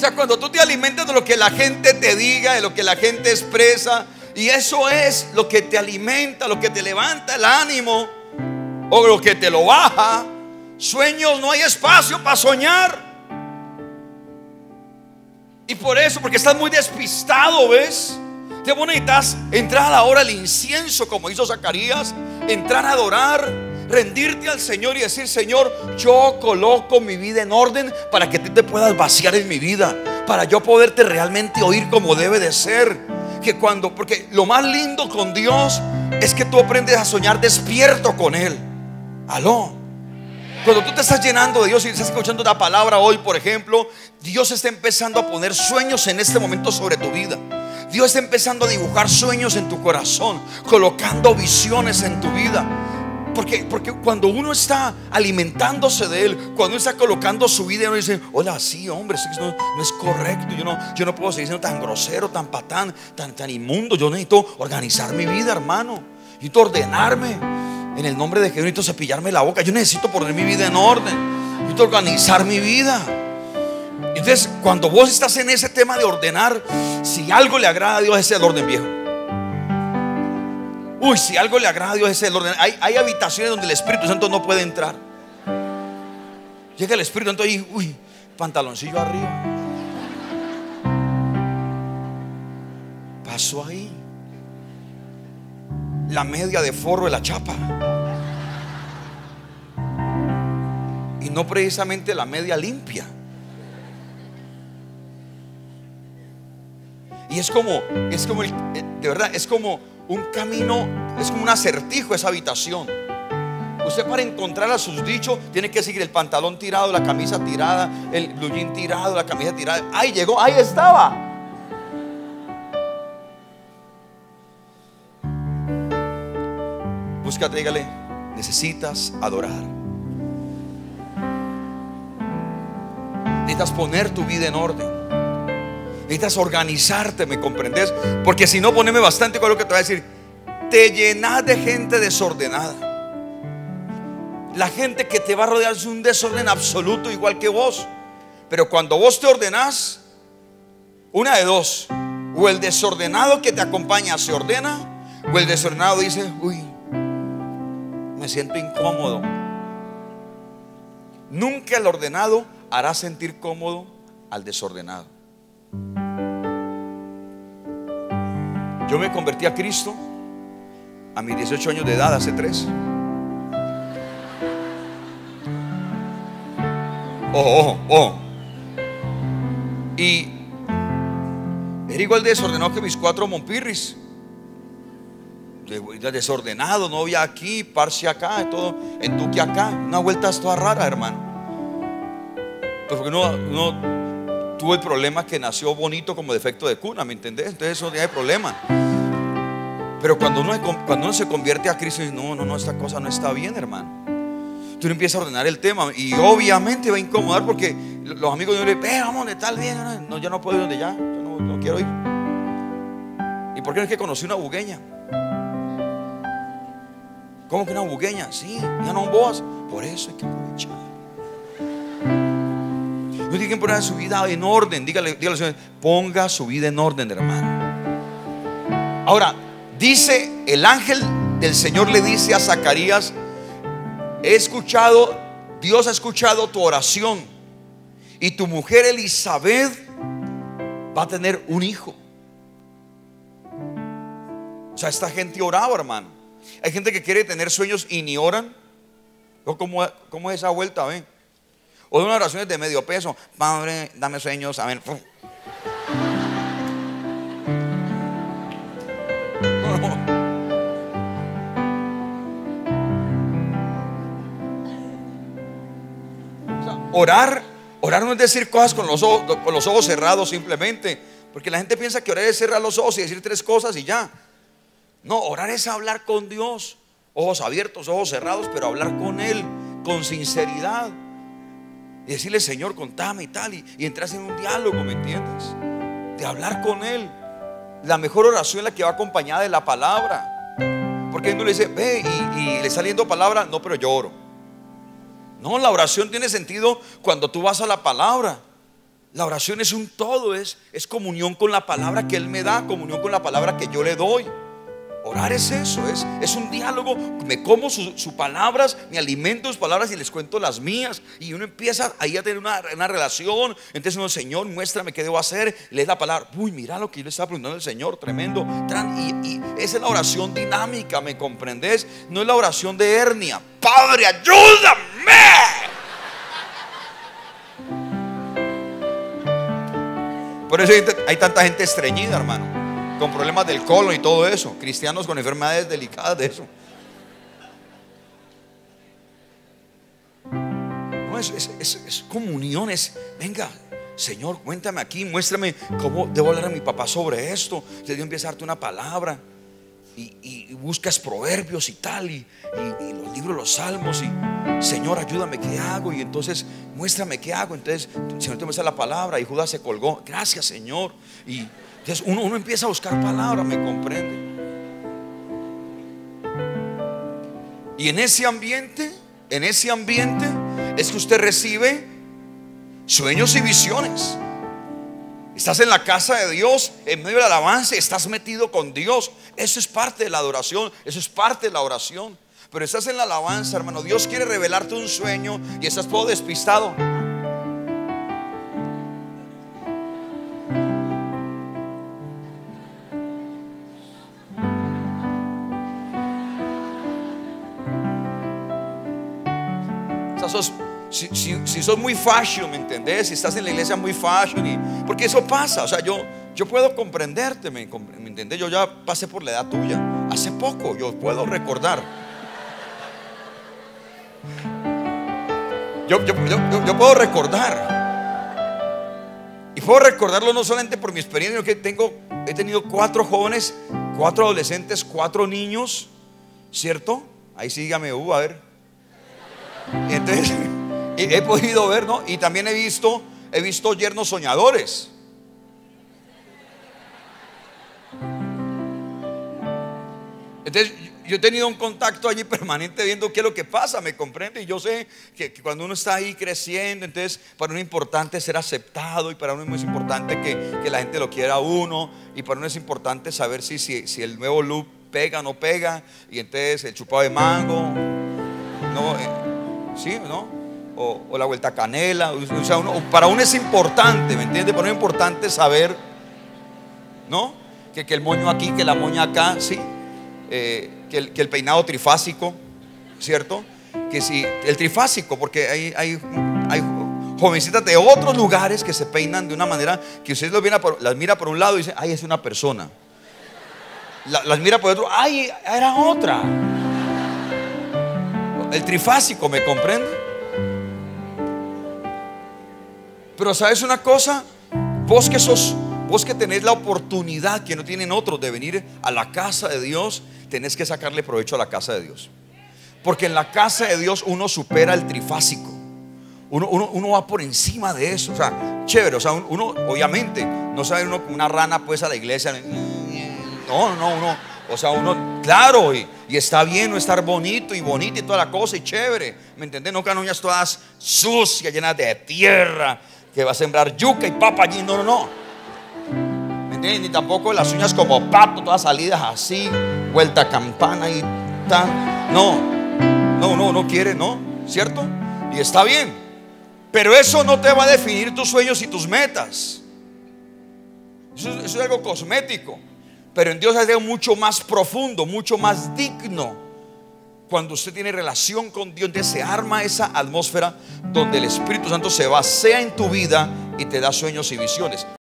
sea, cuando tú te alimentas de lo que la gente te diga, de lo que la gente expresa, y eso es lo que te alimenta, lo que te levanta el ánimo, o lo que te lo baja, sueños no hay espacio para soñar. Y por eso, porque estás muy despistado, ¿ves? Te necesitas entrar a la hora del incienso, como hizo Zacarías, entrar a adorar, rendirte al Señor y decir, Señor, yo coloco mi vida en orden para que tú te puedas vaciar en mi vida, para yo poderte realmente oír como debe de ser. Que cuando, porque lo más lindo con Dios es que tú aprendes a soñar despierto con Él. Aló. Cuando tú te estás llenando de Dios y estás escuchando la palabra hoy, por ejemplo, Dios está empezando a poner sueños en este momento sobre tu vida. Dios está empezando a dibujar sueños en tu corazón, colocando visiones en tu vida. Porque, porque cuando uno está alimentándose de Él, cuando uno está colocando su vida, uno dice, hola, sí, hombre, eso no, no, es correcto. Yo no, yo no puedo seguir siendo tan grosero, tan patán, tan, tan inmundo. Yo necesito organizar mi vida, hermano. Necesito ordenarme. En el nombre de Jesús, necesito cepillarme la boca. Yo necesito poner mi vida en orden. Necesito organizar mi vida. Entonces, cuando vos estás en ese tema de ordenar, si algo le agrada a Dios, es el orden viejo. Uy, si algo le agrada a Dios, es el orden. Hay, habitaciones donde el Espíritu Santo no puede entrar. Llega el Espíritu Santo y, uy, pantaloncillo arriba. Pasó ahí. La media de forro de la chapa. Y no precisamente la media limpia. Y es como, es como, el, de verdad, es como un camino, es como un acertijo esa habitación. Usted para encontrar a sus dichos tiene que seguir el pantalón tirado, la camisa tirada, el blue tirado, la camisa tirada. Ahí llegó, ahí estaba. Búscate, dígale, necesitas adorar. Necesitas poner tu vida en orden. Necesitas organizarte, ¿me comprendes? Porque si no, poneme bastante con lo que te voy a decir. Te llenas de gente desordenada. La gente que te va a rodear es un desorden absoluto, igual que vos. Pero cuando vos te ordenás, una de dos. O el desordenado que te acompaña se ordena, o el desordenado dice, uy, me siento incómodo. Nunca el ordenado hará sentir cómodo al desordenado. Yo me convertí a Cristo a mis 18 años de edad, hace tres. Ojo, ojo, ojo. Y era igual desordenado que mis cuatro monpirris. Desordenado, novia aquí, parche acá, todo, en duque acá. Una vuelta toda rara, hermano. Porque no, no tuvo el problema que nació bonito como defecto de cuna, ¿me entendés? Entonces eso ya hay problema. Pero cuando uno, cuando uno se convierte a Cristo y dice, no, no, no, esta cosa no está bien, hermano. Tú empiezas a ordenar el tema y obviamente va a incomodar porque los amigos de uno le dicen, vamos, está bien? No, ya no puedo ir donde ya, yo no, no quiero ir. ¿Y por qué no es que conocí una bugueña? ¿Cómo que una bugueña? Sí, ya no boas. Por eso hay que aprovechar. No tiene que poner su vida en orden. Dígale, dígale Señor, ponga su vida en orden, hermano. Ahora, dice el ángel del Señor le dice a Zacarías, he escuchado, Dios ha escuchado tu oración y tu mujer Elizabeth va a tener un hijo. O sea, esta gente oraba, hermano. Hay gente que quiere tener sueños y ni oran. ¿Cómo, cómo es esa vuelta? ¿ven? O de unas oraciones de medio peso. Padre, dame sueños. Amén. orar, orar no es decir cosas con los, ojos, con los ojos cerrados simplemente. Porque la gente piensa que orar es cerrar los ojos y decir tres cosas y ya. No, orar es hablar con Dios. Ojos abiertos, ojos cerrados, pero hablar con Él con sinceridad y decirle, Señor, contame y tal, y, entras en un diálogo, ¿me entiendes? De hablar con Él. La mejor oración es la que va acompañada de la palabra. Porque Él le dice, ve y, le saliendo palabra, no, pero yo oro. No, la oración tiene sentido cuando tú vas a la palabra. La oración es un todo, es, es comunión con la palabra que Él me da, comunión con la palabra que yo le doy. Orar es eso, es, es un diálogo. Me como sus palabras, me alimento sus palabras y les cuento las mías. Y uno empieza ahí a tener una, relación. Entonces uno, Señor, muéstrame qué debo hacer. Lees la palabra. Uy, mira lo que yo le estaba preguntando al Señor, tremendo. Y, esa es la oración dinámica, ¿me comprendes? No es la oración de hernia. Padre, ayúdame. Por eso hay tanta gente estreñida, hermano con problemas del colon y todo eso, cristianos con enfermedades delicadas de eso. No, es, es, comuniones. Venga, Señor, cuéntame aquí, muéstrame cómo debo hablar a mi papá sobre esto. Dios empieza a darte una palabra y, buscas proverbios y tal, y, los libros, los salmos, y Señor, ayúdame, ¿qué hago? Y entonces muéstrame qué hago. Entonces, el Señor te muestra la palabra y Judas se colgó. Gracias, Señor. Y entonces uno, empieza a buscar palabras, me comprende. Y en ese ambiente, en ese ambiente es que usted recibe sueños y visiones. Estás en la casa de Dios, en medio de la alabanza, estás metido con Dios. Eso es parte de la adoración, eso es parte de la oración. Pero estás en la alabanza, hermano. Dios quiere revelarte un sueño y estás todo despistado. Si, sos muy fashion, ¿me entendés? Si estás en la iglesia muy fashion, porque eso pasa, o sea, yo, yo puedo comprenderte, ¿me, ¿me entendés? Yo ya pasé por la edad tuya, hace poco, yo puedo recordar. Yo, yo, puedo recordar. Y puedo recordarlo no solamente por mi experiencia, sino que tengo, he tenido cuatro jóvenes, cuatro adolescentes, cuatro niños, ¿cierto? Ahí sígame, uh, a ver. Entonces, he podido ver, ¿no? Y también he visto, he visto yernos soñadores. Entonces, yo he tenido un contacto allí permanente viendo qué es lo que pasa, me comprende. Y yo sé que, cuando uno está ahí creciendo, entonces para uno es importante ser aceptado y para uno es importante que, la gente lo quiera a uno y para uno es importante saber si, si, si el nuevo look pega o no pega y entonces el chupado de mango, no, ¿sí? ¿no? o, la vuelta canela. para uno es importante, ¿me entiendes? Para uno es importante saber, ¿no? Que, el moño aquí, que la moña acá, ¿sí? Eh, que, el, peinado trifásico, ¿cierto? Que si, el trifásico, porque hay, hay, hay jovencitas de otros lugares que se peinan de una manera que usted las mira por un lado y dice, ay, es una persona. las mira por otro, ay, era otra. El trifásico, ¿me comprende? Pero sabes una cosa, vos que sos, vos que tenés la oportunidad que no tienen otros de venir a la casa de Dios, tenés que sacarle provecho a la casa de Dios. Porque en la casa de Dios uno supera el trifásico. Uno, uno, va por encima de eso. O sea, chévere. O sea, uno, obviamente, no sabe uno una rana pues a la iglesia. No, no, uno. O sea, uno, claro, y, está bien no estar bonito y bonito y toda la cosa y chévere. ¿Me entiendes? No uñas todas sucias, llenas de tierra que va a sembrar yuca y papa allí. No, no, no. ¿Me entiendes? Ni tampoco las uñas como pato, todas salidas así, vuelta campana y tal. No, no, no, no quiere, no, ¿cierto? Y está bien. Pero eso no te va a definir tus sueños y tus metas. Eso es algo cosmético. Pero en Dios es algo mucho más profundo, mucho más digno cuando usted tiene relación con Dios, se arma esa atmósfera donde el Espíritu Santo se basea en tu vida y te da sueños y visiones.